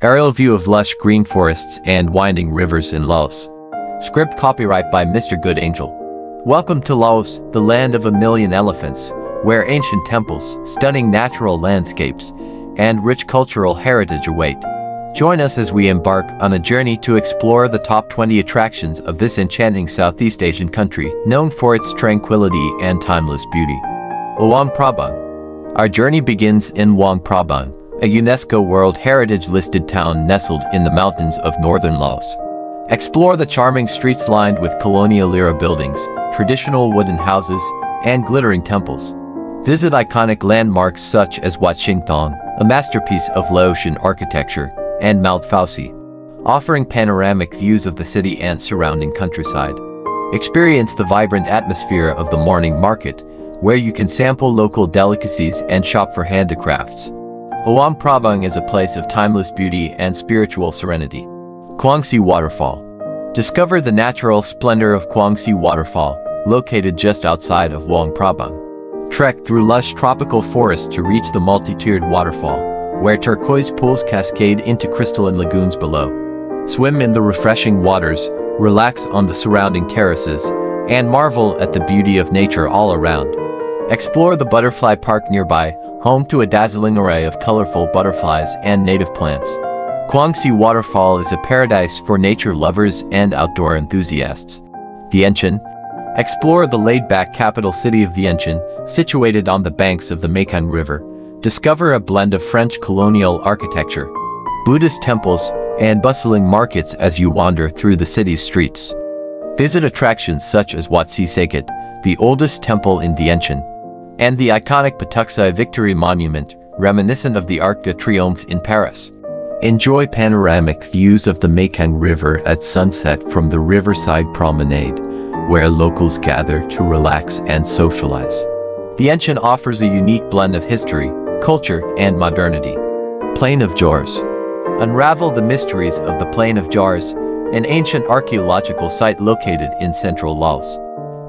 Aerial view of lush green forests and winding rivers in Laos. Script copyright by Mr. Good Angel. Welcome to Laos, the land of a million elephants, where ancient temples, stunning natural landscapes, and rich cultural heritage await. Join us as we embark on a journey to explore the top 20 attractions of this enchanting Southeast Asian country, known for its tranquility and timeless beauty. Luang Prabang. Our journey begins in Luang Prabang, a UNESCO World Heritage listed town nestled in the mountains of northern Laos. Explore the charming streets lined with colonial-era buildings, traditional wooden houses, and glittering temples. Visit iconic landmarks such as Wat Xieng Thong, a masterpiece of Laotian architecture, and Mount Phousi, offering panoramic views of the city and surrounding countryside. Experience the vibrant atmosphere of the morning market, where you can sample local delicacies and shop for handicrafts. Luang Prabang is a place of timeless beauty and spiritual serenity. Kuang Si Waterfall. Discover the natural splendor of Kuang Si Waterfall, located just outside of Luang Prabang. Trek through lush tropical forest to reach the multi-tiered waterfall, where turquoise pools cascade into crystalline lagoons below. Swim in the refreshing waters, relax on the surrounding terraces, and marvel at the beauty of nature all around. Explore the butterfly park nearby, home to a dazzling array of colorful butterflies and native plants. Kuang Si Waterfall is a paradise for nature lovers and outdoor enthusiasts. Vientiane. Explore the laid-back capital city of Vientiane, situated on the banks of the Mekong River. Discover a blend of French colonial architecture, Buddhist temples, and bustling markets as you wander through the city's streets. Visit attractions such as Wat Si Saket, the oldest temple in Vientiane, and the iconic Patuxai Victory Monument, reminiscent of the Arc de Triomphe in Paris. Enjoy panoramic views of the Mekong River at sunset from the Riverside Promenade, where locals gather to relax and socialize. Vientiane offers a unique blend of history, culture, and modernity. Plain of Jars. Unravel the mysteries of the Plain of Jars, an ancient archaeological site located in central Laos.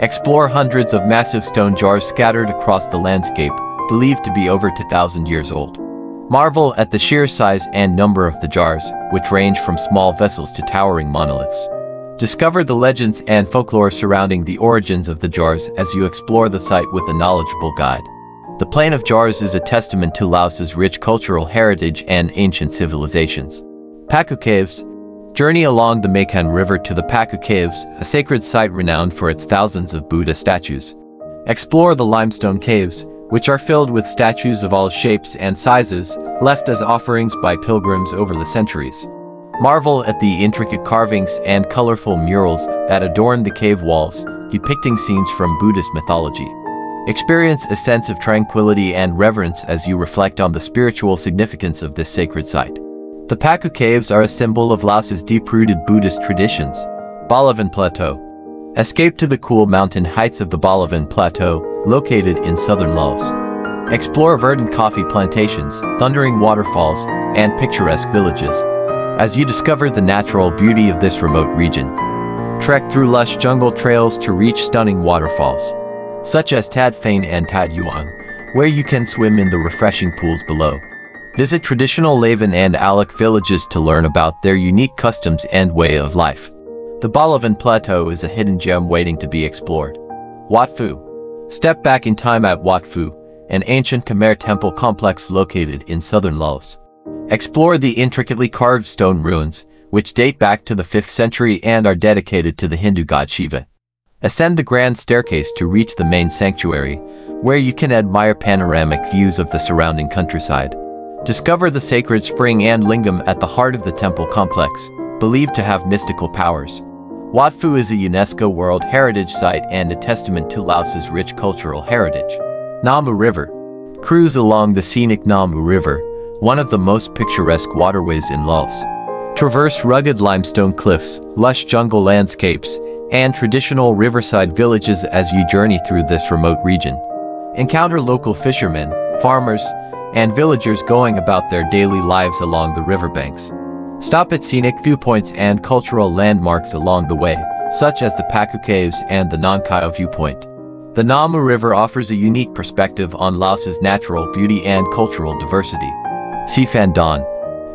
Explore hundreds of massive stone jars scattered across the landscape, believed to be over 2,000 years old. Marvel at the sheer size and number of the jars, which range from small vessels to towering monoliths. Discover the legends and folklore surrounding the origins of the jars as you explore the site with a knowledgeable guide. The Plain of Jars is a testament to Laos's rich cultural heritage and ancient civilizations. Pak Ou Caves, Journey along the Mekong River to the Pak Ou Caves, a sacred site renowned for its thousands of Buddha statues. Explore the limestone caves, which are filled with statues of all shapes and sizes, left as offerings by pilgrims over the centuries. Marvel at the intricate carvings and colorful murals that adorn the cave walls, depicting scenes from Buddhist mythology. Experience a sense of tranquility and reverence as you reflect on the spiritual significance of this sacred site. The Pak Ou Caves are a symbol of Laos's deep-rooted Buddhist traditions. Bolaven Plateau. Escape to the cool mountain heights of the Bolaven Plateau, located in southern Laos. Explore verdant coffee plantations, thundering waterfalls, and picturesque villages. As you discover the natural beauty of this remote region. Trek through lush jungle trails to reach stunning waterfalls, such as Tad Fane and Tad Yuang, where you can swim in the refreshing pools below. Visit traditional Lavan and Alak villages to learn about their unique customs and way of life. The Bolaven Plateau is a hidden gem waiting to be explored. Wat Phu. Step back in time at Wat Phu, an ancient Khmer temple complex located in southern Laos. Explore the intricately carved stone ruins, which date back to the 5th century and are dedicated to the Hindu god Shiva. Ascend the grand staircase to reach the main sanctuary, where you can admire panoramic views of the surrounding countryside. Discover the sacred spring and lingam at the heart of the temple complex, believed to have mystical powers. Wat Phu is a UNESCO World Heritage Site and a testament to Laos's rich cultural heritage. Nam Ou River. Cruise along the scenic Nam Ou River, one of the most picturesque waterways in Laos. Traverse rugged limestone cliffs, lush jungle landscapes, and traditional riverside villages as you journey through this remote region. Encounter local fishermen, farmers, and villagers going about their daily lives along the riverbanks. Stop at scenic viewpoints and cultural landmarks along the way, such as the Pak Ou Caves and the Nong Khao viewpoint. The Nam Bu River offers a unique perspective on Laos's natural beauty and cultural diversity. Siphan Don.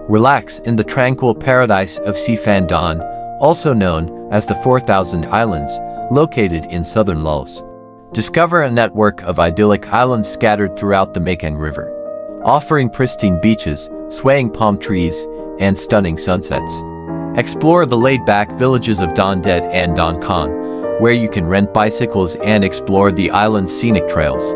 Relax in the tranquil paradise of Siphandon, also known as the 4,000 Islands, located in southern Laos. Discover a network of idyllic islands scattered throughout the Mekong River, offering pristine beaches, swaying palm trees, and stunning sunsets. Explore the laid-back villages of Don Det and Don Khon, where you can rent bicycles and explore the island's scenic trails.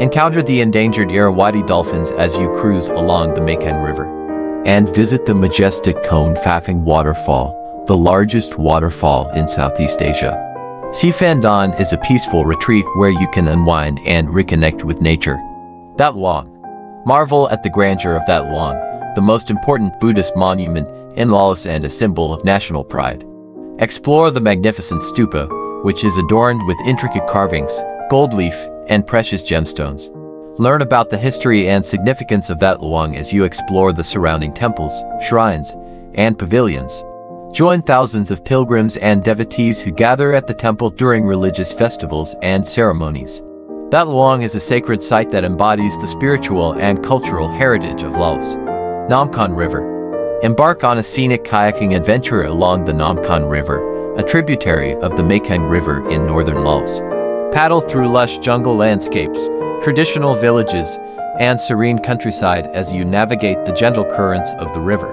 Encounter the endangered Irrawaddy dolphins as you cruise along the Mekong River and visit the majestic Khon Phapheng waterfall, the largest waterfall in Southeast Asia. Siphandon is a peaceful retreat where you can unwind and reconnect with nature. That Luang. Marvel at the grandeur of that Luang, the most important Buddhist monument in Laos and a symbol of national pride. Explore the magnificent stupa, which is adorned with intricate carvings, gold leaf, and precious gemstones. Learn about the history and significance of that Luang as you explore the surrounding temples, shrines, and pavilions. Join thousands of pilgrims and devotees who gather at the temple during religious festivals and ceremonies. That Luang is a sacred site that embodies the spiritual and cultural heritage of Laos. Namkon River. Embark on a scenic kayaking adventure along the Namkon River, a tributary of the Mekong River in northern Laos. Paddle through lush jungle landscapes, traditional villages, and serene countryside as you navigate the gentle currents of the river.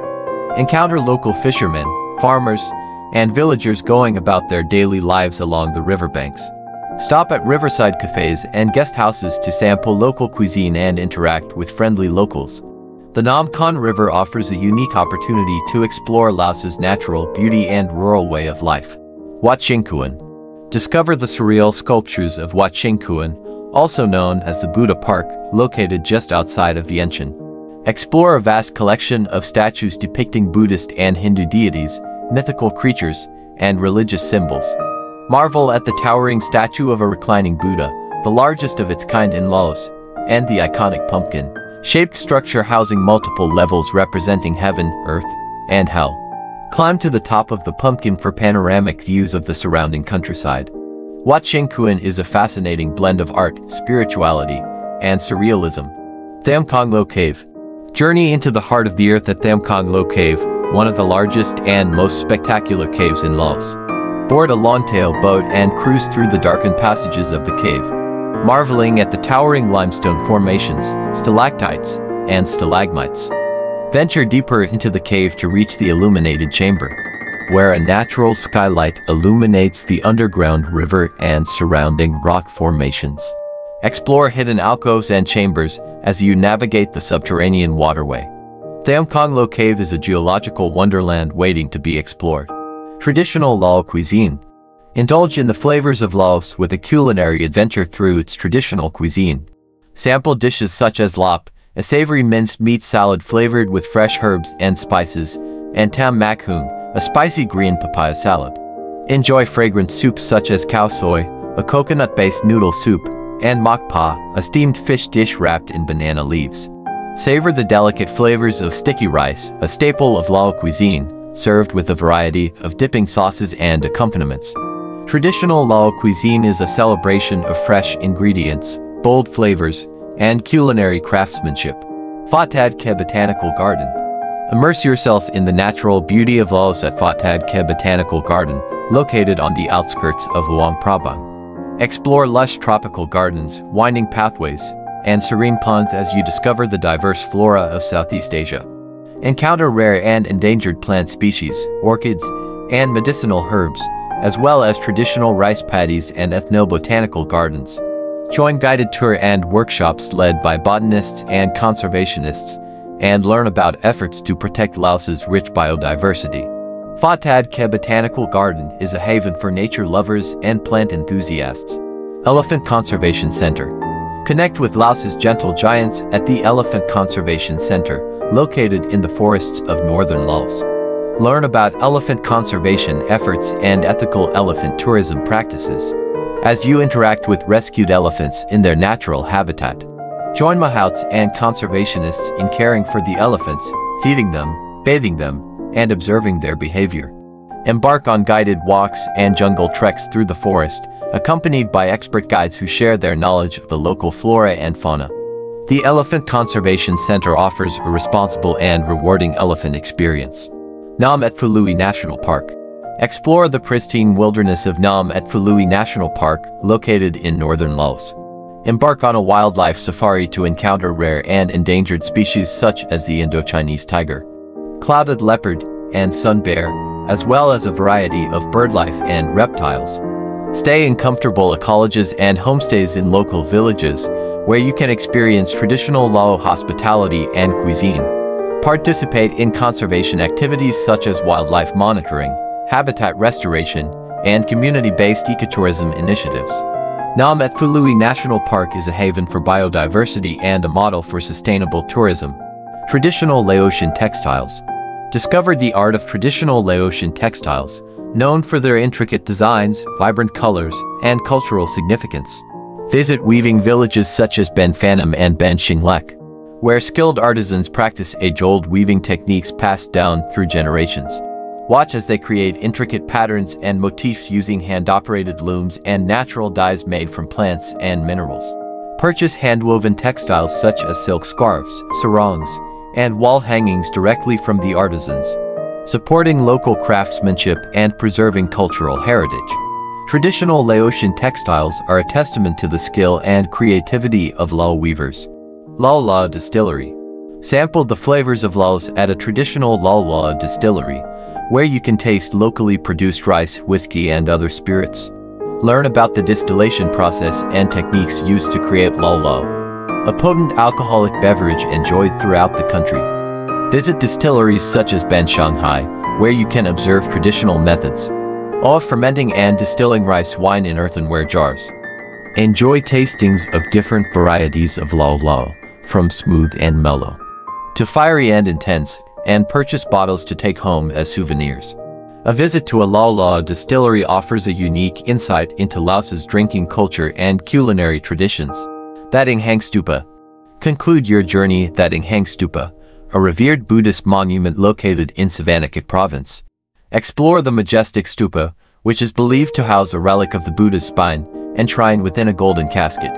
Encounter local fishermen, farmers, and villagers going about their daily lives along the riverbanks. Stop at riverside cafes and guest houses to sample local cuisine and interact with friendly locals. The Nam Kon River offers a unique opportunity to explore Laos's natural beauty and rural way of life. Wat Xieng Khuan. Discover the surreal sculptures of Wat Xieng Khuan, also known as the Buddha Park, located just outside of Vientiane. Explore a vast collection of statues depicting Buddhist and Hindu deities, mythical creatures, and religious symbols. Marvel at the towering statue of a reclining Buddha, the largest of its kind in Laos, and the iconic pumpkin, shaped structure housing multiple levels representing heaven, earth, and hell. Climb to the top of the pumpkin for panoramic views of the surrounding countryside. Wat Xieng Khuan is a fascinating blend of art, spirituality, and surrealism. Tham Kong Lo Cave. Journey into the heart of the earth at Tham Kong Lo Cave, one of the largest and most spectacular caves in Laos. Board a longtail boat and cruise through the darkened passages of the cave, marveling at the towering limestone formations, stalactites, and stalagmites. Venture deeper into the cave to reach the illuminated chamber where a natural skylight illuminates the underground river and surrounding rock formations. Explore hidden alcoves and chambers as you navigate the subterranean waterway. Tham Kong Cave is a geological wonderland waiting to be explored. Traditional Lao cuisine. Indulge in the flavors of Laos with a culinary adventure through its traditional cuisine. Sample dishes such as lop, a savory minced meat salad flavored with fresh herbs and spices, and tam mak hung, a spicy green papaya salad. Enjoy fragrant soups such as khao soi, a coconut-based noodle soup, and mok pa, a steamed fish dish wrapped in banana leaves. Savor the delicate flavors of sticky rice, a staple of Lao cuisine, served with a variety of dipping sauces and accompaniments. Traditional Lao cuisine is a celebration of fresh ingredients, bold flavors, and culinary craftsmanship. Pha Tad Ke Botanical Garden Immerse yourself in the natural beauty of Laos at Pha Tad Ke Botanical Garden, located on the outskirts of Luang Prabang. Explore lush tropical gardens, winding pathways, and serene ponds as you discover the diverse flora of Southeast Asia. Encounter rare and endangered plant species, orchids, and medicinal herbs, as well as traditional rice paddies and ethnobotanical gardens. Join guided tour and workshops led by botanists and conservationists and learn about efforts to protect Laos's rich biodiversity. Pha Tad Ke Botanical Garden is a haven for nature lovers and plant enthusiasts. Elephant Conservation Center. Connect with Laos's gentle giants at the Elephant Conservation Center, located in the forests of northern Laos. Learn about elephant conservation efforts and ethical elephant tourism practices as you interact with rescued elephants in their natural habitat. Join Mahouts and conservationists in caring for the elephants, feeding them, bathing them, and observing their behavior. Embark on guided walks and jungle treks through the forest, accompanied by expert guides who share their knowledge of the local flora and fauna. The Elephant Conservation Center offers a responsible and rewarding elephant experience. Nam Et-Phou Louey National Park. Explore the pristine wilderness of Nam Et-Phou Louey National Park, located in northern Laos. Embark on a wildlife safari to encounter rare and endangered species such as the Indo-Chinese tiger, clouded leopard, and sun bear, as well as a variety of birdlife and reptiles. Stay in comfortable ecolodges and homestays in local villages, where you can experience traditional Lao hospitality and cuisine. Participate in conservation activities such as wildlife monitoring, habitat restoration, and community-based ecotourism initiatives. Nam Et-Phou Louey National Park is a haven for biodiversity and a model for sustainable tourism. Traditional Laotian textiles. Discover the art of traditional Laotian textiles, known for their intricate designs, vibrant colors, and cultural significance. Visit weaving villages such as Ben and Ben Shinglek, where skilled artisans practice age-old weaving techniques passed down through generations. Watch as they create intricate patterns and motifs using hand-operated looms and natural dyes made from plants and minerals. Purchase hand-woven textiles such as silk scarves, sarongs, and wall hangings directly from the artisans, supporting local craftsmanship and preserving cultural heritage. Traditional Laotian textiles are a testament to the skill and creativity of Lao weavers. Lao La Distillery Sample the flavors of Laos at a traditional Lao La distillery, where you can taste locally produced rice, whiskey, and other spirits. Learn about the distillation process and techniques used to create Lao Lao, a potent alcoholic beverage enjoyed throughout the country. Visit distilleries such as Ban Xang Hai, where you can observe traditional methods, of fermenting and distilling rice wine in earthenware jars. Enjoy tastings of different varieties of Lao Lao, from smooth and mellow to fiery and intense, and purchase bottles to take home as souvenirs. A visit to a Lao Lao distillery offers a unique insight into Laos's drinking culture and culinary traditions. That Ing Hang Stupa. Conclude your journey at That Ing Hang Stupa, a revered Buddhist monument located in Savannakhet province. Explore the majestic stupa, which is believed to house a relic of the Buddha's spine, enshrined within a golden casket.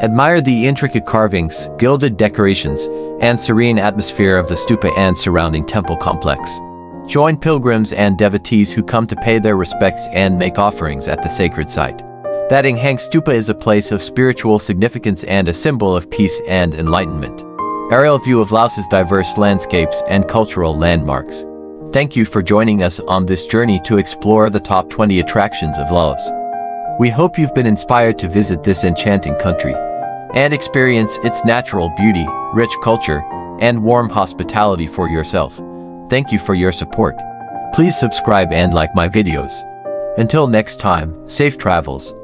Admire the intricate carvings, gilded decorations, and serene atmosphere of the stupa and surrounding temple complex. Join pilgrims and devotees who come to pay their respects and make offerings at the sacred site. That Ing Hang Stupa is a place of spiritual significance and a symbol of peace and enlightenment. Aerial view of Laos's diverse landscapes and cultural landmarks. Thank you for joining us on this journey to explore the top 20 attractions of Laos. We hope you've been inspired to visit this enchanting country and experience its natural beauty, rich culture, and warm hospitality for yourself. Thank you for your support. Please subscribe and like my videos. Until next time, safe travels.